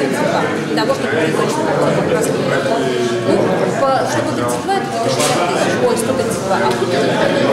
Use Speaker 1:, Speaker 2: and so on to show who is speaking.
Speaker 1: 32
Speaker 2: того, что производится картина в Москве.
Speaker 1: Ну, по, что 132,
Speaker 2: это 160 тысяч, ой, 132, а будет